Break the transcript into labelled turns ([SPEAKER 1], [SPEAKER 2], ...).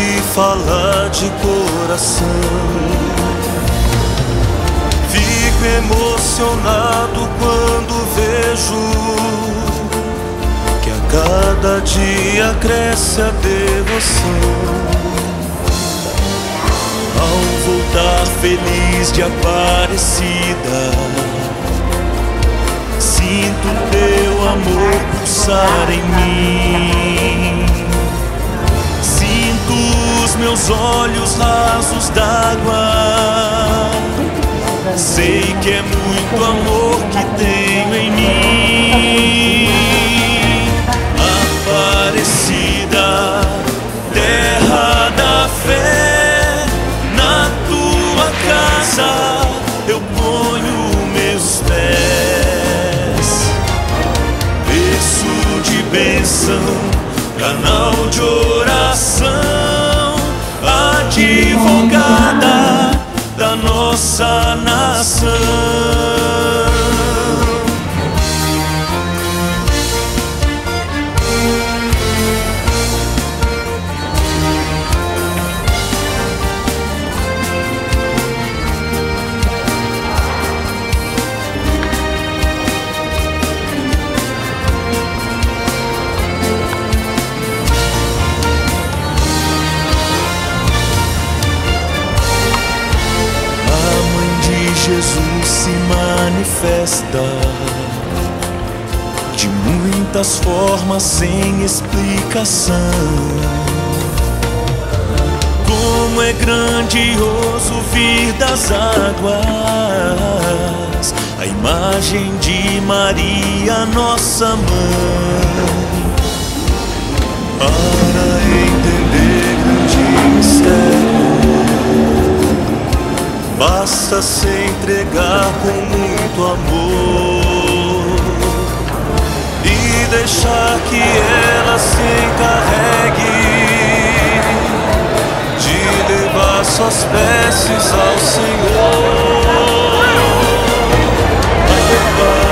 [SPEAKER 1] Te falar de coração. Fico emocionado quando vejo que a cada dia cresce a devoção. Ao voltar feliz de Aparecida, sinto teu amor pulsar em mim. Meus olhos rasos d'água. Sei que é muito amor que tenho em mim. Aparecida, terra da fé, na tua casa eu ponho meus pés. Berço de bênção, canal de oração, nossa nação. Jesus se manifesta de muitas formas sem explicação. Como é grandioso vir das águas, a imagem de Maria, nossa mãe. Para possa se entregar com muito amor e deixar que ela se encarregue de levar suas peças ao Senhor. Levar